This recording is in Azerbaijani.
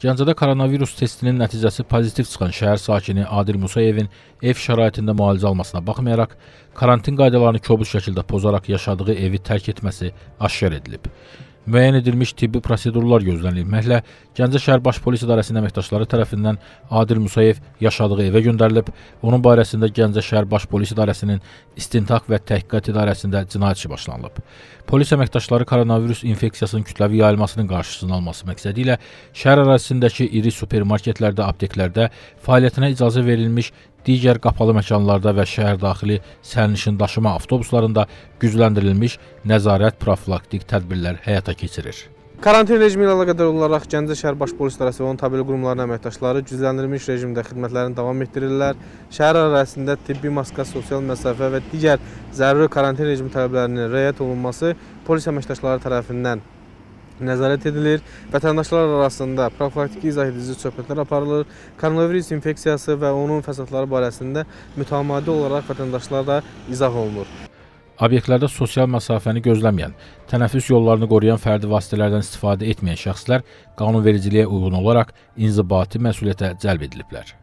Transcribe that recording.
Gəncədə koronavirus testinin nəticəsi pozitiv çıxan şəhər sakini Adil Musayevin ev şəraitində müalicə almasına baxmayaraq, karantin qaydalarını kobud şəkildə pozaraq yaşadığı evi tərk etməsi aşkar edilib. Müəyyən edilmiş tibbi prosedurlar gözlənilməklə Gəncə şəhər Baş Polis İdarəsinin əməkdaşları tərəfindən Adil Musayev yaşadığı evə göndərilib. Onun barəsində Gəncə şəhər Baş Polis İdarəsinin İstintaq və Təhqiqat İdarəsində cinayət işi başlanılıb. Polis əməkdaşları koronavirus infeksiyasının kütləvi yayılmasının qarşısının alması məqsədi ilə şəhər ərazisindəki iri supermarketlərdə, apteklərdə fəaliyyətinə icazə verilmiş digər qapalı məkanlarda və şəhərdaxili sərnişin daşıma avtobuslarında gücləndirilmiş nəzarət profilaktik tədbirlər həyata keçirir. Karantin rejimi ilə əlaqədar olaraq Gəncə şəhər Baş Polis İdarəsi və onun tabe qurumlarının əməkdaşları gücləndirilmiş rejimdə xidmətlərini davam etdirirlər. Şəhər ərazisində tibbi maska, sosial məsafə və digər zəruri karantin rejimi tələblərinin riayət olunması polis əməkdaşları tərəfindən nəzarət edilir. Vətəndaşlar arasında profilaktiki izah edici söhbətlər aparılır. Koronavirus infeksiyası və onun fəsadları barəsində mütəmadi olaraq vətəndaşlara izah olunur. Obyektlərdə sosial məsafəni gözləməyən, tənəffüs yollarını qoruyan fərdi vasitələrdən istifadə etməyən şəxslər qanunvericiliyə uyğun olaraq inzibati məsuliyyətə cəlb ediliblər.